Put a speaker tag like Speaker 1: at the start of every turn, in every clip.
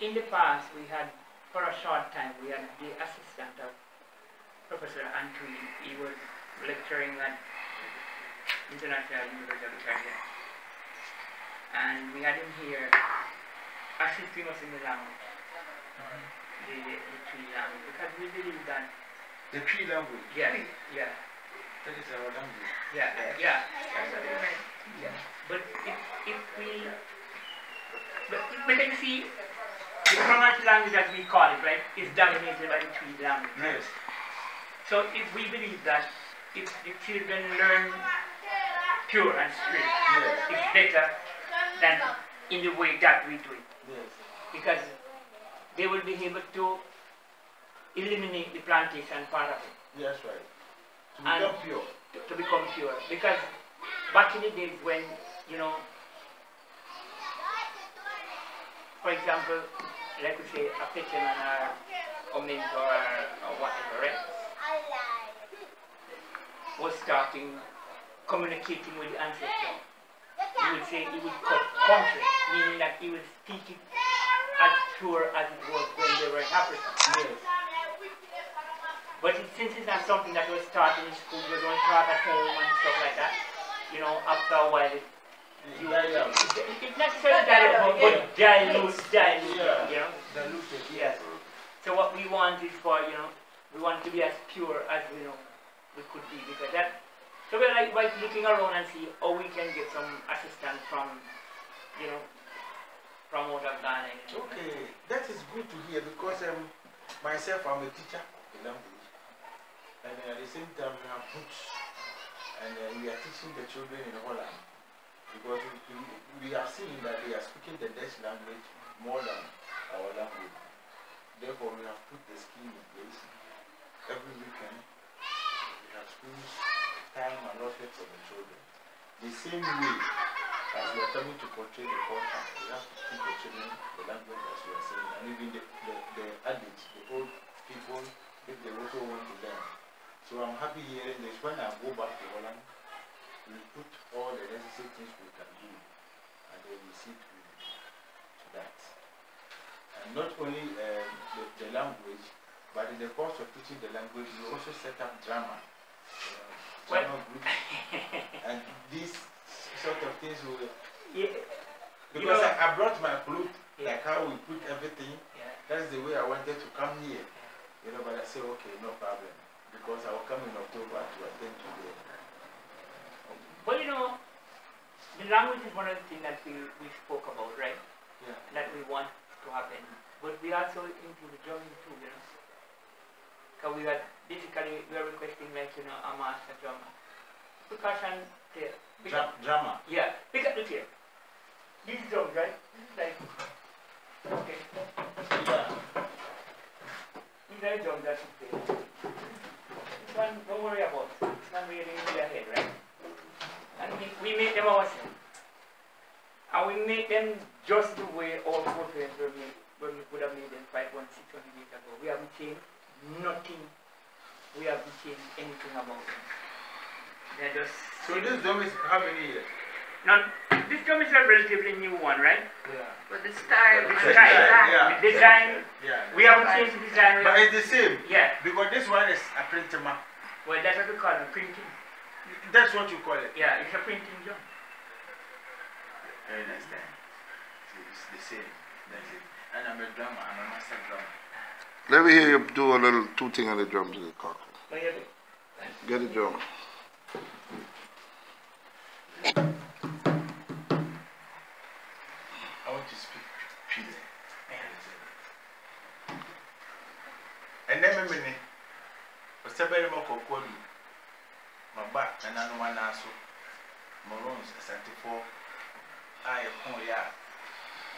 Speaker 1: in the past, we had, for a short time, we had the assistant of Professor Antwi. He was lecturing at International University of Italia. And we had him here assisting us in the language, the, the, the Twi language, because we believe that,
Speaker 2: The Cree language.
Speaker 1: yeah, yeah,
Speaker 2: That is our language.
Speaker 1: yeah, yeah, that's what I meant. Yeah. But if, if we, but, but you see, the Kromanti language as we call it, right, is dominated by the Twi language.
Speaker 2: Yes.
Speaker 1: So if we believe that if the children learn pure and straight,
Speaker 2: Yes.
Speaker 1: it's better than in the way that we do it.
Speaker 2: Yes.
Speaker 1: Because they will be able to eliminate the plantation part of it
Speaker 2: That's right. To
Speaker 1: And-
Speaker 2: become pure.
Speaker 1: to, to become pure. Because back in the days when, you know, for example, like we say, a fisherman or a or, whatever, eh? right? was starting communicating with the ancestor. He would say he would cut country, meaning that he would speak it as pure as it was when they were in Africa.
Speaker 2: Yes.
Speaker 1: But it, since it's not something that was taught in school, it was only taught at home and stuff like that, you know, after a while, it, you,
Speaker 2: Die out.
Speaker 1: it, it's not necessarily dilute, but dilute, dilute,
Speaker 2: Yeah.
Speaker 1: you know.
Speaker 2: Diluted.
Speaker 1: Yes. So what we want is for, you know, we want to be as pure as we know we could be because that, so we're like, like looking around and see how we can get some assistance from, you know, from out of Ghana. you know.
Speaker 2: Okay, that is good to hear because um, myself, I'm a teacher in language. And uh, at the same time, we have books. And uh, we are teaching the children in Holland. Because we, we- seen that they are speaking the Dutch language more than our language. Therefore, we have put the scheme in place. Every weekend, we have schools, time allotted for the children. The same way as we are coming to portray the culture, we have to teach the children the language as we are saying, and even the, the, the adults, the old people, if they also want to learn. So I'm happy hearing this. When I go back to Holland, we put all the necessary things we can do, and then we see to, to that. And not only um, the, the language, but in the course of teaching the language, we also set up drama. Uh, drama group, and these sort of things will
Speaker 1: Yeah,
Speaker 2: because
Speaker 1: know-
Speaker 2: I, I brought my flute,
Speaker 1: Yeah.
Speaker 2: like how we put everything.
Speaker 1: yeah.
Speaker 2: That's the way I wanted to come here. You know, but I said, okay, no problem. Because I will come in October to attend to the.
Speaker 1: But you know, the language is one of the things that we, we spoke about, right?
Speaker 2: Yeah.
Speaker 1: That we want to happen. But we also into the drumming too, you know. Because we are basically we are requesting like you know a master drummer. Percussion
Speaker 2: Dra-
Speaker 1: up-
Speaker 2: drama.
Speaker 1: Yeah, pick up the tape. This is drums, right? This is like okay.
Speaker 2: Yeah.
Speaker 1: These are drums that you play. This one, don't worry about. It's not really in your head, right? And we, we make them ourselves. And we make them just the way all forefathers were made, when we could have made them 500, 600 years ago. We haven't changed nothing. We haven't changed anything about them. They're just.
Speaker 2: So this drum is how many years?
Speaker 1: Now, this drum is a relatively new one, right?
Speaker 2: Yeah.
Speaker 3: But the style,
Speaker 1: The
Speaker 3: the
Speaker 1: design,
Speaker 3: design.
Speaker 2: yeah.
Speaker 1: the design,
Speaker 2: Yeah.
Speaker 1: we haven't changed the design.
Speaker 2: But it's the same.
Speaker 1: yeah,
Speaker 2: Because this one is a printer. ma-
Speaker 1: well, that's what we call it, printing.
Speaker 2: That's what you call it.
Speaker 1: Yeah, it's a printing drum.
Speaker 2: Very nice time. It's the same. And I'm a drummer. I'm a master drummer.
Speaker 4: Let me hear you do a little tooting on the drums in the
Speaker 1: car.
Speaker 4: Get the drum.
Speaker 2: I want to speak Pile. And then me me, was a very much awkward. My back and I'm my naso. Maroons, a 74. a yɛkoeɛ a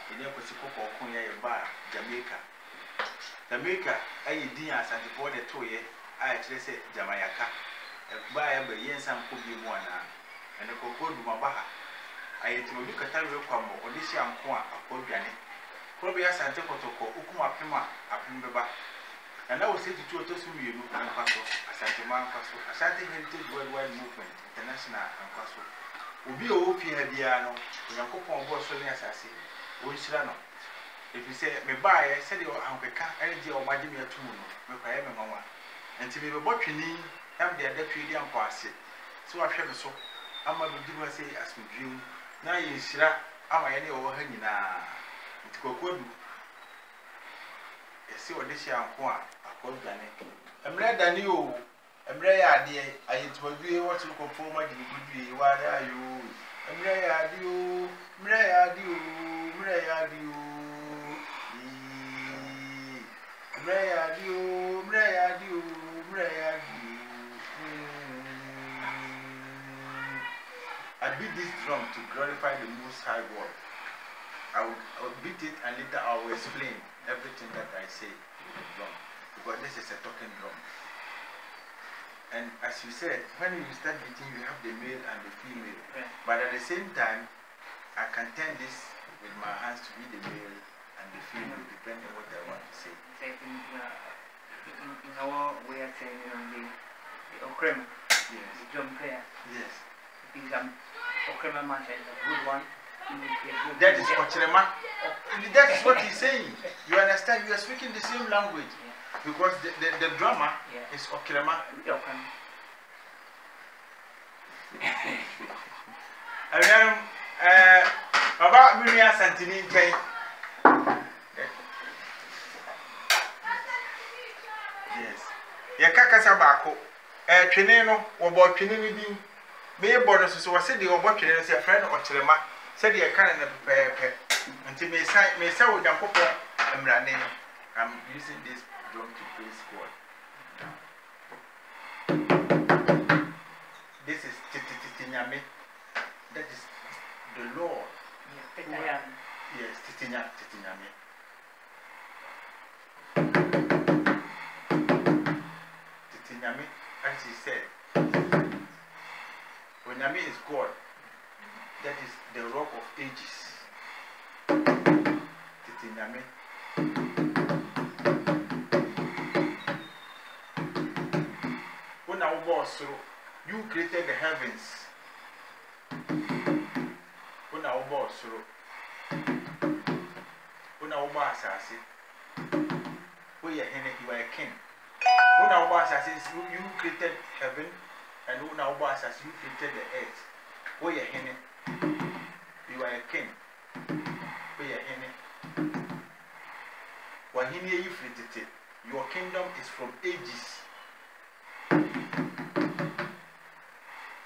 Speaker 2: yɛde akwasi kɔkɔɔ koeɛ a yɛbaa jamaica. Jamaica ayɛ din a asantefoɔ ne toeɛ a yɛkyerɛ sɛ jamayaka ɛbaa yɛba yɛnsa nkɔ bi mu anaa ɛne kɔkɔɔ dumaba ha ayɛ nti obi kata werɛ kwammɔ ɔde hyɛ anko a akɔ dwane koro bɛyɛ asante kɔtɔkɔ okum apem a apem bɛba na na wɔ sɛ tutu ɔtɔ so mmienu nkwa so asante ma nkwa so asante heritage worldwide movement international nkwa so Obi a ofi ha biara no, Onyankopɔn bɔ so ne asase, wɔnhyira no. Ɛfiri sɛ mebaeɛ sɛdeɛ ahokeka ɛne deɛ ɔmagye me ato no, mekwaeɛ me nwanwa. Nti mebɛbɔ twene na mede ada twe di ankɔ ase. Sɛ wahwɛ me so, ama mu sɛ asomdwee mu, na yɛnhyira ama yɛne ɛwɔ ha nyinaa. Nti kɔkɔɔ du, yɛsɛ ɔde hyɛ anko a akɔdwane mmerɛ dane o mmerɛ yɛ adeɛ ayɛntumadue wɔtoro kɔpɔ ma gyene gudue wade ayɛ o mmerɛ yɛ ade o mmerɛ yɛ ade o mmerɛ yɛ ade o mmerɛ yɛ ade o mmerɛ yɛ ade o mmerɛ yɛ ade o. I beat this drum to glorify the Most High God. I will, I will beat it and later I will explain everything that I say with the drum. Because this is a talking drum. And as you said, when you start beating, you have the male and the female.
Speaker 1: Right.
Speaker 2: But at the same time, I can turn this with my hands to be the male and the female, depending on what I want to say.
Speaker 1: In, uh, in, in our way of saying, you know, the, the Okrem,
Speaker 2: Yes.
Speaker 1: the drum player,
Speaker 2: Yes.
Speaker 1: because um, Okrema Masha is a good one.
Speaker 2: That is
Speaker 1: yeah.
Speaker 2: Ochirema. That is what he's saying. You understand? You are speaking the same language. Because the, the, the drama
Speaker 1: Yeah.
Speaker 2: is Okirema. Anuanom, ɛɛ baba mi nua Santini nkyɛn. Yes. Yɛka kasa baako. Ɛɛ twene no, wɔbɔ twene no din. Meebɔ no soso wɔsi deɛ wɔbɔ twene no sɛ yɛfrɛ no ɔkyerɛma. Sɛdeɛ yɛka no no pɛpɛɛpɛ. Nti mesa mesa wɔ Nyankopɔn mmrane no. I'm using this drum to praise God. This is titititi nyame. That is the Lord.
Speaker 1: Yeah.
Speaker 2: Yes, titinya, titinyame. Titinyame, as he said, Onyame is God. That is the rock of ages. Titinyame. When I was you created the heavens. When I was When I was asase. When you you are a king. When I was asase, you you created heaven, and when I was asase, you created the earth. When you you are a king. When you Wahini you fritete. Your kingdom is from ages.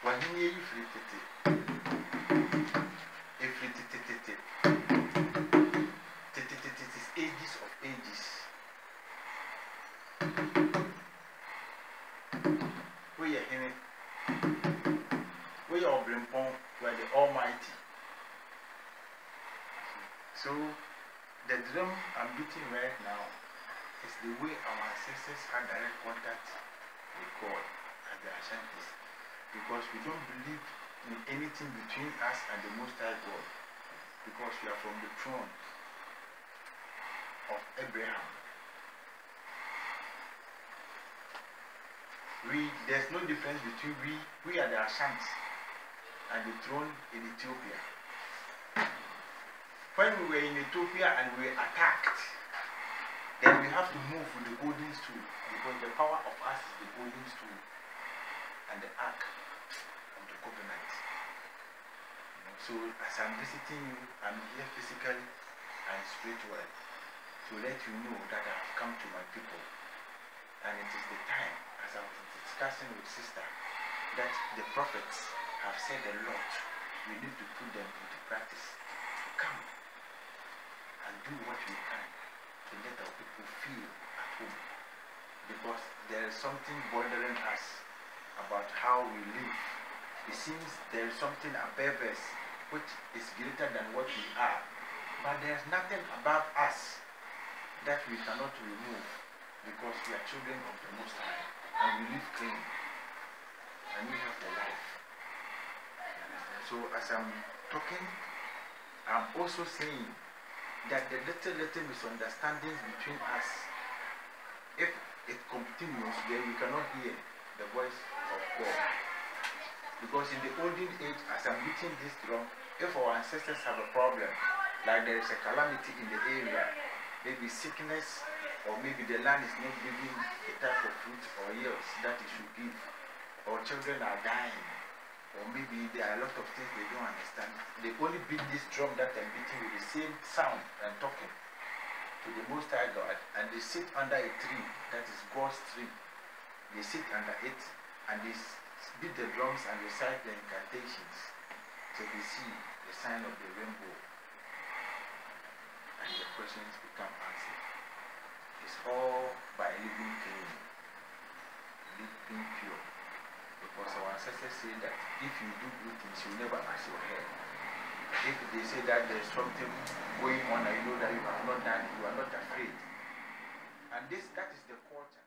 Speaker 2: Wahini you fritete. Efritete. So, the drum I'm beating right now is the way our ancestors had direct contact with God as the Ashantis. Because we don't believe in anything between us and the Most High God. Because we are from the throne of Abraham. We, there's no difference between we, we are the Ashants and the throne in Ethiopia. When we were in Ethiopia and we were attacked, then we have to move with the golden stool because the power of us is the golden stool and the ark of the covenant. You know, so as I'm visiting you, I'm here physically and spiritually to let you know that I have come to my people. And it is the time, as I was discussing with sister, that the prophets have said a lot. We need to put them into practice. Come and do what we can to let our people feel at home. Because there is something bothering us about how we live. It seems there is something above us which is greater than what we are. But there is nothing above us that we cannot remove because we are children of the Most High and we live clean and we have the life. So as I'm talking, I'm also saying that the little, little misunderstandings between us if it continues, then we cannot hear the voice of God. Because in the olden age, as I'm beating this drum, if our ancestors have a problem, like there is a calamity in the area, maybe sickness, or maybe the land is not giving the type of fruit or yields that it should give, or children are dying, or maybe there are a lot of things they don't understand. They only beat this drum that I'm beating with the same sound and talking to the Most High God, and they sit under a tree that is God's tree. They sit under it and they beat the drums and recite the incantations till they see the sign of the rainbow and the questions become answered. It's all by living clean, living pure. Because our ancestors say that if you do good things, you never ask your head. If they say that there's something going on and you know that you have not done you are not afraid. And this that is the culture.